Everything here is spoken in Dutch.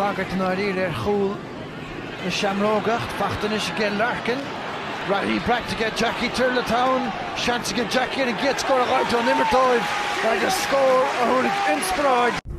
bhagart an áí ar choúil na seamrógacht fachtain is gé lecin. Rahí bre to get Jackie Turle Town, sean to get Jackie and get score a right on Immertoid, agus scór a thunig inspiráid.